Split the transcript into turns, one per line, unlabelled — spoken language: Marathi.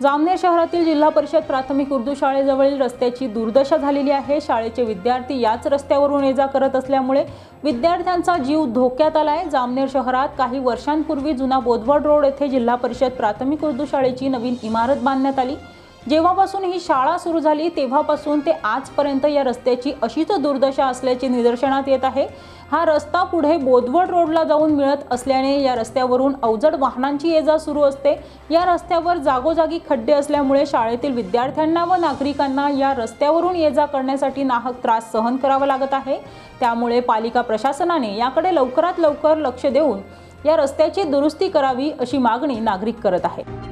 जामनेर शहरातील जिल्हा परिषद प्राथमिक उर्दू शाळेजवळील रस्त्याची दुर्दशा झालेली आहे. शाळेचे विद्यार्थी याच रस्त्यावरून ये जा करत असल्यामुळे विद्यार्थ्यांचा जीव धोक्यात आलाय. जामनेर शहरात काही वर्षांपूर्वी जुना बोदवड रोड येथे जिल्हा परिषद प्राथमिक उर्दू शाळेची नवीन इमारत बांधण्यात आली. जेव्हापासून ही शाळा सुरू झाली तेव्हापासून ते आजपर्यंत या रस्त्याची अशीच दुर्दशा असल्याचे निदर्शनात येत आहे. हा रस्ता पुढे बोदवड रोडला जाऊन मिळत असल्याने या रस्त्यावरून अवजड वाहनांची ये जा सुरू असते. या रस्त्यावर जागोजागी खड्डे असल्यामुळे शाळेतील विद्यार्थ्यांना व नागरिकांना या रस्त्यावरून ये जा करण्यासाठी नाहक त्रास सहन करावा लागत आहे. त्यामुळे पालिका प्रशासनाने याकडे लवकरात लवकर लक्ष देऊन या रस्त्याची दुरुस्ती करावी अशी मागणी नागरिक करत आहेत.